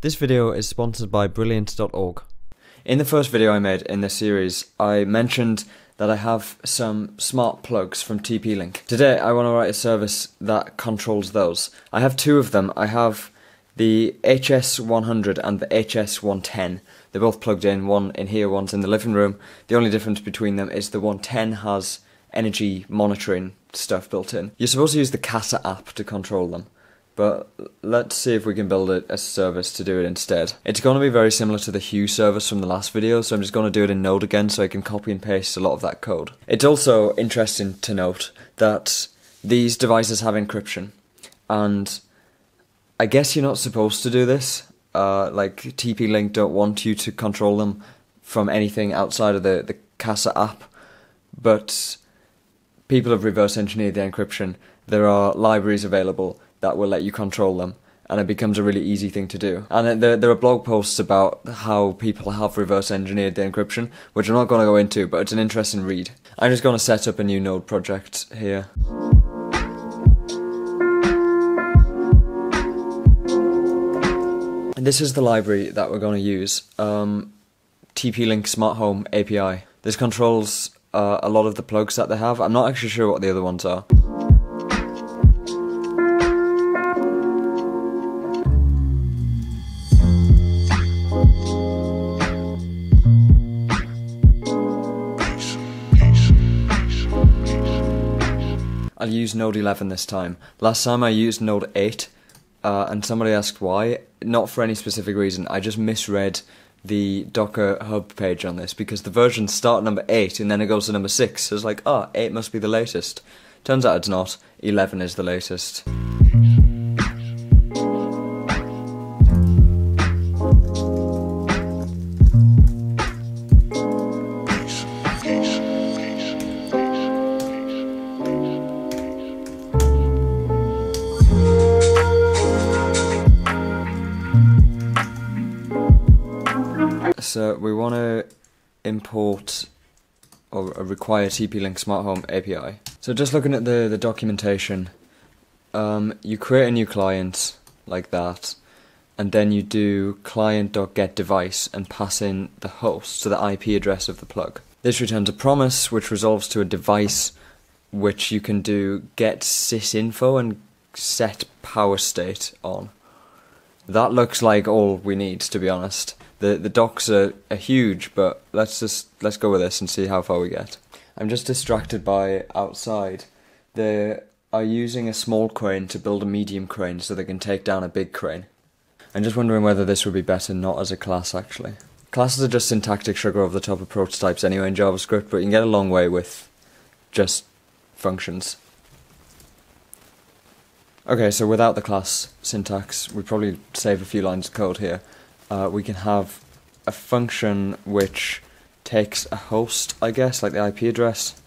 This video is sponsored by Brilliant.org. In the first video I made in this series, I mentioned that I have some smart plugs from TP-Link. Today I want to write a service that controls those. I have two of them. I have the HS100 and the HS110. They're both plugged in, one in here, one's in the living room. The only difference between them is the 110 has energy monitoring stuff built in. You're supposed to use the Kasa app to control them but let's see if we can build it a service to do it instead. It's going to be very similar to the Hue service from the last video, so I'm just going to do it in Node again so I can copy and paste a lot of that code. It's also interesting to note that these devices have encryption, and I guess you're not supposed to do this. Uh, like TP-Link don't want you to control them from anything outside of the, the Kasa app, but people have reverse engineered the encryption. There are libraries available that will let you control them and it becomes a really easy thing to do. And there, there are blog posts about how people have reverse engineered the encryption, which I'm not going to go into, but it's an interesting read. I'm just going to set up a new node project here. And this is the library that we're going to use, um, TP-Link Smart Home API. This controls uh, a lot of the plugs that they have. I'm not actually sure what the other ones are. I'll use Node 11 this time. Last time I used Node 8, uh, and somebody asked why. Not for any specific reason, I just misread the Docker Hub page on this because the versions start number 8 and then it goes to number 6. So it's like, oh, 8 must be the latest. Turns out it's not, 11 is the latest. Import or require TP-Link Smart Home API. So just looking at the, the documentation, um, you create a new client like that, and then you do client.getDevice and pass in the host, so the IP address of the plug. This returns a promise which resolves to a device which you can do get sysinfo and set power state on. That looks like all we need, to be honest the the docs are, are huge, but let's just let's go with this and see how far we get. I'm just distracted by outside. They are using a small crane to build a medium crane so they can take down a big crane. I'm just wondering whether this would be better not as a class actually. Classes are just syntactic sugar over the top of prototypes anyway in JavaScript, but you can get a long way with just functions. Okay, so without the class syntax, we probably save a few lines of code here uh, we can have a function which takes a host, I guess, like the IP address.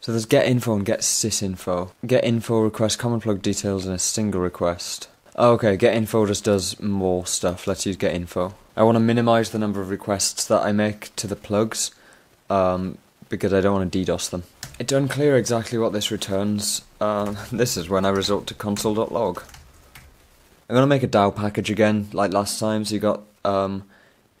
So there's get info and get sysinfo. Get info request common plug details in a single request. Okay, get info just does more stuff. Let's use get info. I want to minimize the number of requests that I make to the plugs um, because I don't want to DDoS them. It's unclear exactly what this returns. Uh, this is when I resort to console.log. I'm going to make a DAO package again, like last time, so you got um,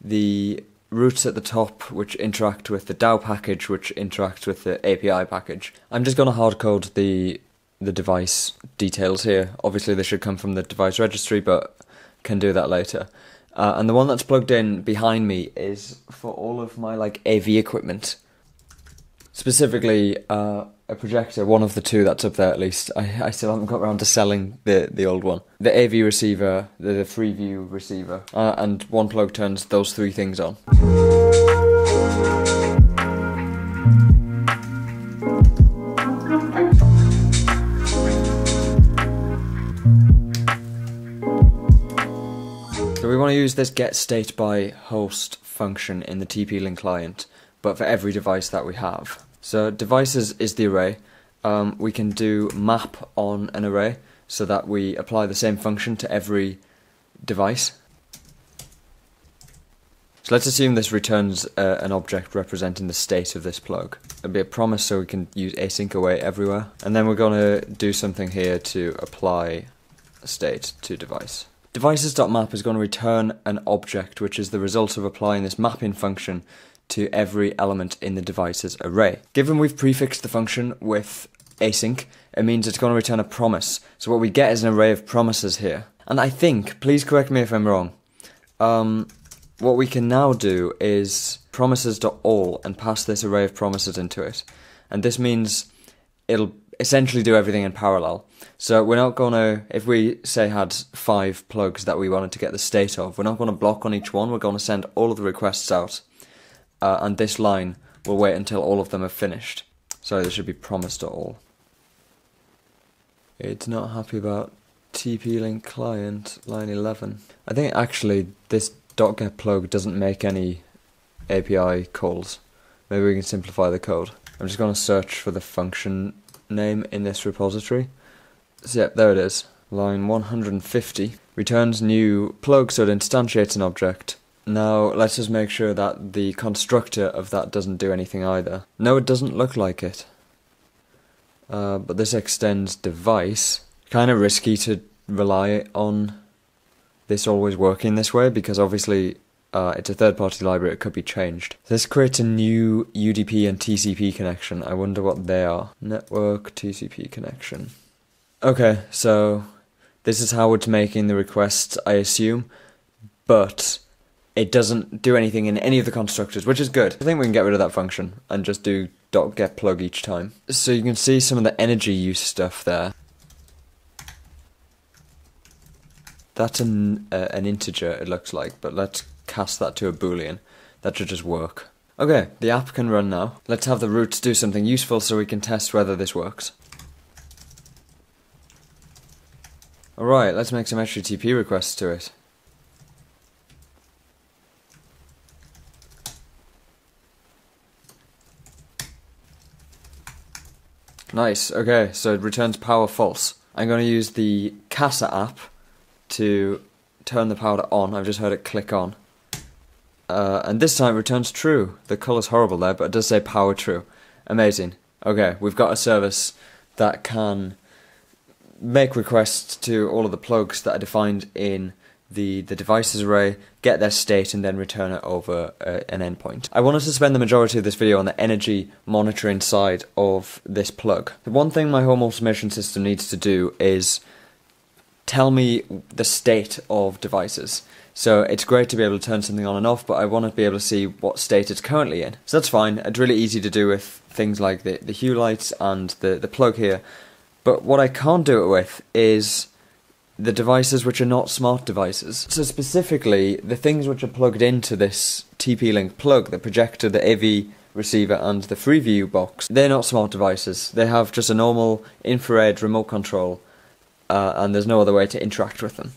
the routes at the top which interact with the DAO package which interacts with the API package. I'm just going to hardcode the the device details here. Obviously they should come from the device registry, but can do that later. Uh, and the one that's plugged in behind me is for all of my like AV equipment specifically uh, a projector, one of the two that's up there at least. I, I still haven't got around to selling the, the old one. The AV receiver, the, the Freeview receiver, uh, and one plug turns those three things on. So we want to use this get state by host function in the TP-Link client but for every device that we have. So devices is the array. Um, we can do map on an array so that we apply the same function to every device. So let's assume this returns uh, an object representing the state of this plug. It'll be a promise so we can use async await everywhere. And then we're going to do something here to apply state to device. Devices.map is going to return an object which is the result of applying this mapping function to every element in the device's array. Given we've prefixed the function with async, it means it's going to return a promise. So what we get is an array of promises here. And I think, please correct me if I'm wrong, um, what we can now do is promises.all and pass this array of promises into it. And this means it'll essentially do everything in parallel. So we're not going to, if we say had five plugs that we wanted to get the state of, we're not going to block on each one, we're going to send all of the requests out. Uh, and this line will wait until all of them are finished. So there should be promised to all. It's not happy about TP-Link client, line 11. I think actually this .get plug doesn't make any API calls. Maybe we can simplify the code. I'm just going to search for the function name in this repository. So yep, there it is. Line 150 returns new plug so it instantiates an object. Now let's just make sure that the constructor of that doesn't do anything either. No, it doesn't look like it. Uh, but this extends device. Kind of risky to rely on this always working this way because obviously uh, it's a third party library, it could be changed. This creates a new UDP and TCP connection. I wonder what they are. Network TCP connection. Okay, so this is how it's making the requests, I assume, but it doesn't do anything in any of the constructors, which is good. I think we can get rid of that function and just do dot .get plug each time. So you can see some of the energy use stuff there. That's an, uh, an integer, it looks like, but let's cast that to a boolean. That should just work. Okay, the app can run now. Let's have the routes do something useful so we can test whether this works. Alright, let's make some HTTP requests to it. Nice, okay, so it returns power false. I'm going to use the Kasa app to turn the powder on. I've just heard it click on. Uh, and this time it returns true. The colour's horrible there, but it does say power true. Amazing. Okay, we've got a service that can make requests to all of the plugs that are defined in the, the devices array, get their state, and then return it over uh, an endpoint. I wanted to spend the majority of this video on the energy monitoring side of this plug. The one thing my home automation system needs to do is tell me the state of devices. So it's great to be able to turn something on and off, but I want to be able to see what state it's currently in. So that's fine. It's really easy to do with things like the, the hue lights and the, the plug here. But what I can't do it with is the devices which are not smart devices. So specifically, the things which are plugged into this TP-Link plug, the projector, the AV receiver and the Freeview box, they're not smart devices. They have just a normal infrared remote control uh, and there's no other way to interact with them.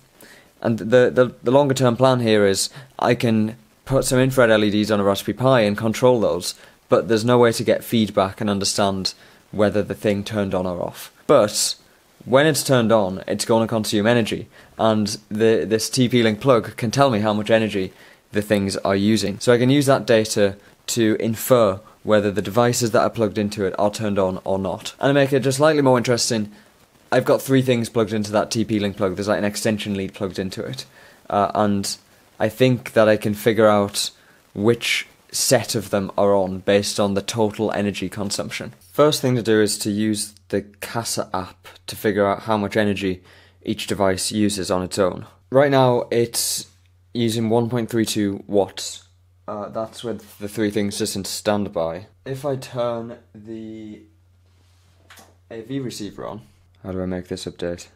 And the, the, the longer term plan here is I can put some infrared LEDs on a Raspberry Pi and control those, but there's no way to get feedback and understand whether the thing turned on or off. But when it's turned on, it's going to consume energy, and the, this TP-Link plug can tell me how much energy the things are using. So I can use that data to infer whether the devices that are plugged into it are turned on or not. And to make it just slightly more interesting, I've got three things plugged into that TP-Link plug. There's like an extension lead plugged into it, uh, and I think that I can figure out which set of them are on based on the total energy consumption. First thing to do is to use the Kasa app to figure out how much energy each device uses on its own. Right now, it's using 1.32 watts. Uh, that's with the three things just in standby. If I turn the AV receiver on, how do I make this update?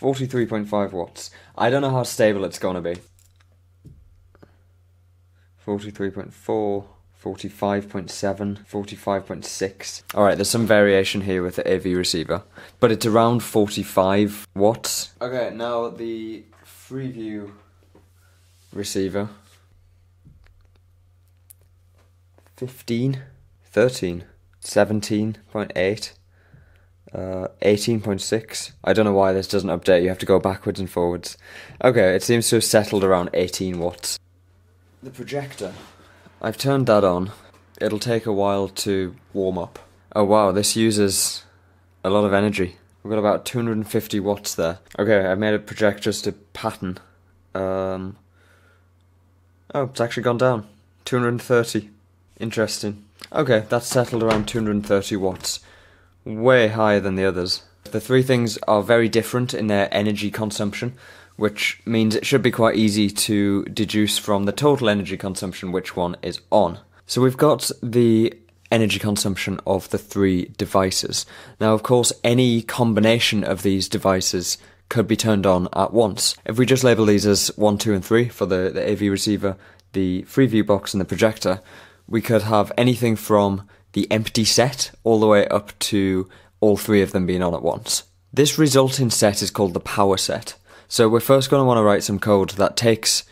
43.5 watts. I don't know how stable it's to be. 43.4, 45.7, 45.6. Alright, there's some variation here with the AV receiver, but it's around 45 watts. Okay, now the Freeview receiver. 15, 13, 17.8. Uh, 18.6. I don't know why this doesn't update. You have to go backwards and forwards. Okay, it seems to have settled around 18 watts. The projector. I've turned that on. It'll take a while to warm up. Oh wow, this uses a lot of energy. We've got about 250 watts there. Okay, I've made a project just a pattern. Um, oh, it's actually gone down. 230. Interesting. Okay, that's settled around 230 watts. Way higher than the others. The three things are very different in their energy consumption, which means it should be quite easy to deduce from the total energy consumption which one is on. So we've got the energy consumption of the three devices. Now, of course, any combination of these devices could be turned on at once. If we just label these as 1, 2, and 3 for the, the AV receiver, the Freeview box, and the projector, we could have anything from the empty set all the way up to all three of them being on at once. This resulting set is called the power set. So we're first going to want to write some code that takes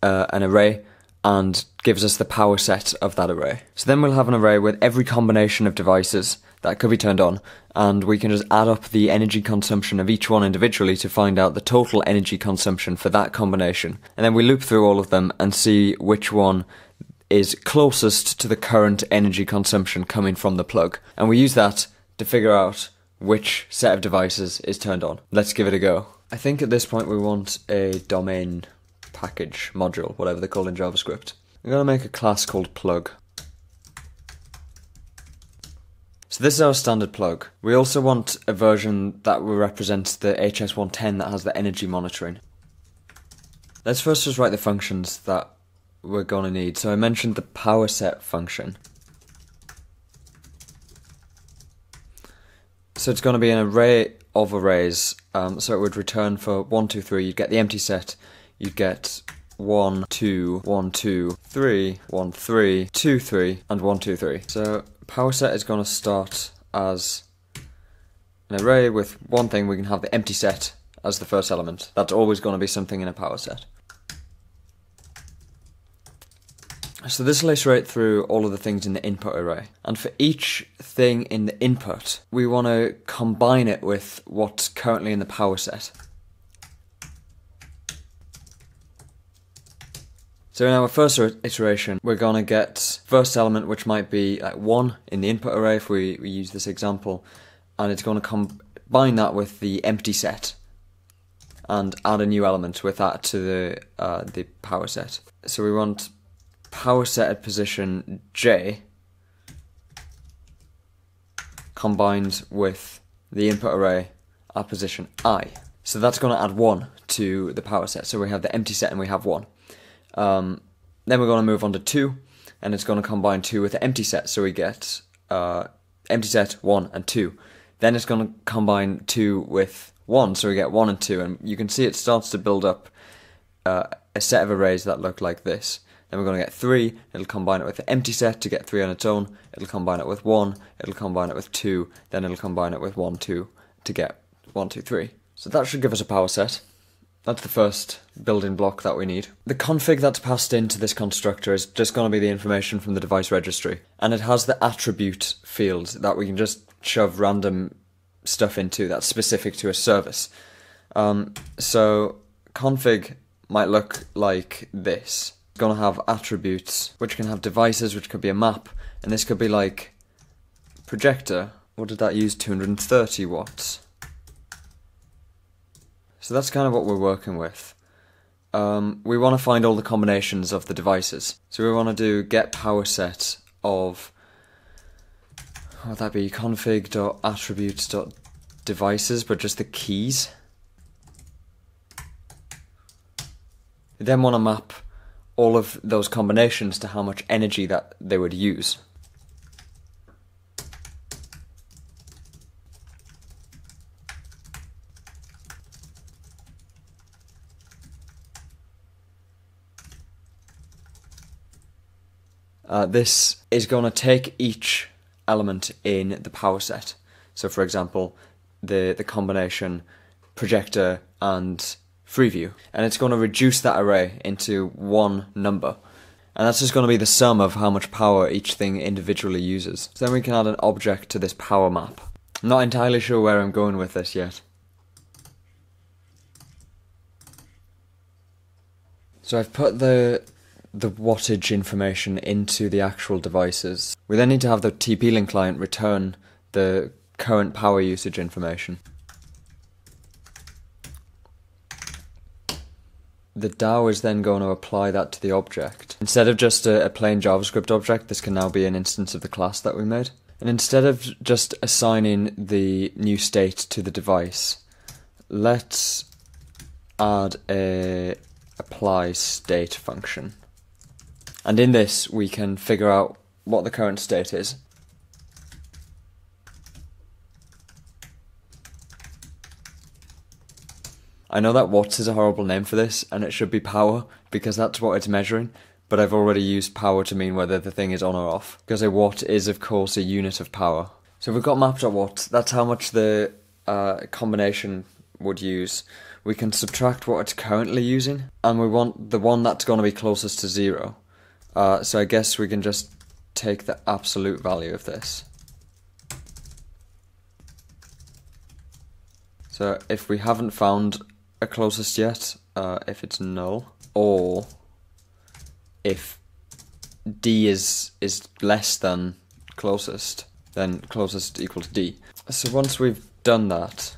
uh, an array and gives us the power set of that array. So then we'll have an array with every combination of devices that could be turned on, and we can just add up the energy consumption of each one individually to find out the total energy consumption for that combination. And then we loop through all of them and see which one is closest to the current energy consumption coming from the plug. And we use that to figure out which set of devices is turned on. Let's give it a go. I think at this point we want a domain package module, whatever they're called in JavaScript. We're going to make a class called plug. So this is our standard plug. We also want a version that will represent the HS110 that has the energy monitoring. Let's first just write the functions that we're going to need. So I mentioned the power set function. So it's going to be an array of arrays. Um, so it would return for 1, 2, 3. You'd get the empty set. You'd get 1, 2, 1, 2, 3, 1, 3, 2, 3, and 1, 2, 3. So power set is going to start as an array with one thing. We can have the empty set as the first element. That's always going to be something in a power set. So this will right through all of the things in the input array. And for each thing in the input, we want to combine it with what's currently in the power set. So in our first iteration, we're going to get first element, which might be like 1 in the input array if we, we use this example, and it's going to combine that with the empty set and add a new element with that to the uh, the power set. So we want power set at position J combined with the input array at position I. So that's going to add 1 to the power set. So we have the empty set and we have 1. Um, then we're going to move on to 2, and it's going to combine 2 with the empty set, so we get uh, empty set 1 and 2. Then it's going to combine 2 with 1, so we get 1 and 2, and you can see it starts to build up uh, a set of arrays that look like this. Then we're going to get 3, it'll combine it with the empty set to get 3 on its own, it'll combine it with 1, it'll combine it with 2, then it'll combine it with 1, 2 to get 1, 2, 3. So that should give us a power set. That's the first building block that we need. The config that's passed into this constructor is just going to be the information from the device registry. And it has the attribute field that we can just shove random stuff into that's specific to a service. Um, so config might look like this. Going to have attributes, which can have devices, which could be a map. And this could be like projector. What did that use? 230 watts. So that's kind of what we're working with. Um, we want to find all the combinations of the devices. So we want to do get power set of would that be config.attributes.devices, but just the keys. Then want to map all of those combinations to how much energy that they would use. Uh, this is going to take each element in the power set. So, for example, the, the combination projector and Freeview, and it's going to reduce that array into one number. And that's just going to be the sum of how much power each thing individually uses. So then we can add an object to this power map. I'm not entirely sure where I'm going with this yet. So I've put the the wattage information into the actual devices. We then need to have the TP-Link client return the current power usage information. The DAO is then going to apply that to the object. Instead of just a, a, plain JavaScript object, this can now be an instance of the class that we made. And instead of just assigning the new state to the device, let's add a apply state function. And in this, we can figure out what the current state is. I know that watts is a horrible name for this, and it should be power, because that's what it's measuring, but I've already used power to mean whether the thing is on or off, because a watt is of course a unit of power. So we've got map.watt, that's how much the uh, combination would use. We can subtract what it's currently using, and we want the one that's going to be closest to zero. Uh, so I guess we can just take the absolute value of this. So if we haven't found a closest yet, uh, if it's null, or if d is is less than closest, then closest equals d. So once we've done that,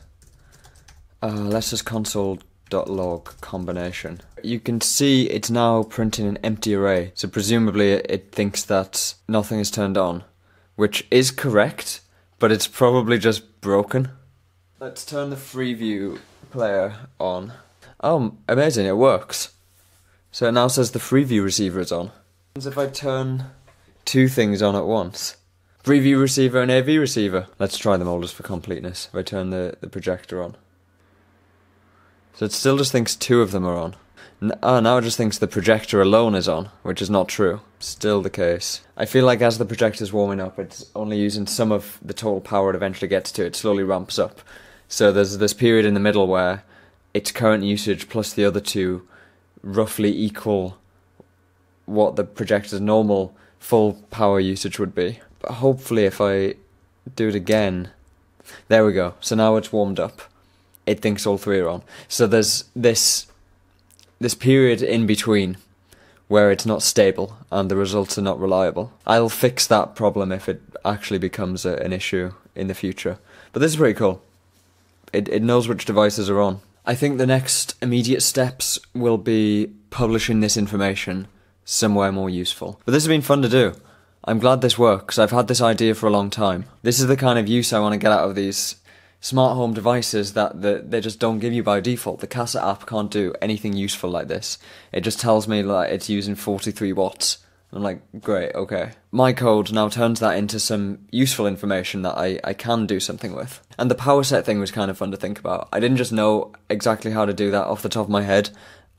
uh, let's just console.log combination. You can see it's now printing an empty array, so presumably it thinks that nothing is turned on, which is correct, but it's probably just broken. Let's turn the FreeView player on. Oh, amazing, it works. So it now says the FreeView receiver is on. If I turn two things on at once. FreeView receiver and AV receiver. Let's try them all just for completeness. If I turn the, the projector on. So it still just thinks two of them are on. oh, now it just thinks the projector alone is on, which is not true. Still the case. I feel like as the projector's warming up, it's only using some of the total power it eventually gets to. It slowly ramps up. So there's this period in the middle where its current usage plus the other two roughly equal what the projector's normal full power usage would be. But hopefully if I do it again, there we go. So now it's warmed up it thinks all three are on. So there's this this period in between where it's not stable and the results are not reliable. I'll fix that problem if it actually becomes a, an issue in the future. But this is pretty cool. It it knows which devices are on. I think the next immediate steps will be publishing this information somewhere more useful. But this has been fun to do. I'm glad this works. I've had this idea for a long time. This is the kind of use I want to get out of these smart home devices that the, they just don't give you by default. The Kasa app can't do anything useful like this. It just tells me like it's using 43 watts. I'm like, great, okay. My code now turns that into some useful information that I, I can do something with. And the power set thing was kind of fun to think about. I didn't just know exactly how to do that off the top of my head.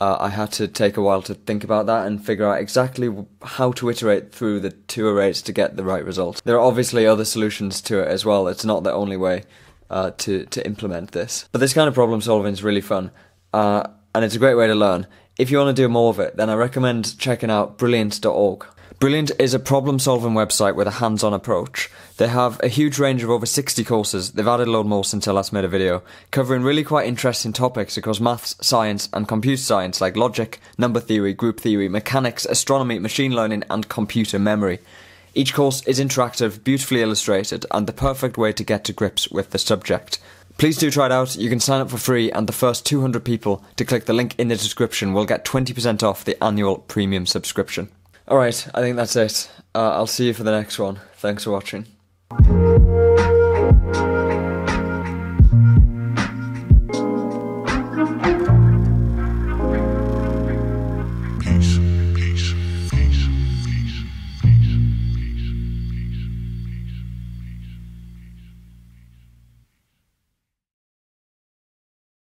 Uh, I had to take a while to think about that and figure out exactly how to iterate through the two arrays to get the right result. There are obviously other solutions to it as well. It's not the only way uh, to to implement this. But this kind of problem solving is really fun, uh, and it's a great way to learn. If you want to do more of it, then I recommend checking out Brilliant.org. Brilliant is a problem solving website with a hands on approach. They have a huge range of over 60 courses, they've added a load more since I last made a video, covering really quite interesting topics across maths, science, and computer science like logic, number theory, group theory, mechanics, astronomy, machine learning, and computer memory. Each course is interactive, beautifully illustrated, and the perfect way to get to grips with the subject. Please do try it out. You can sign up for free, and the first 200 people to click the link in the description will get 20% off the annual premium subscription. Alright, I think that's it. Uh, I'll see you for the next one. Thanks for watching.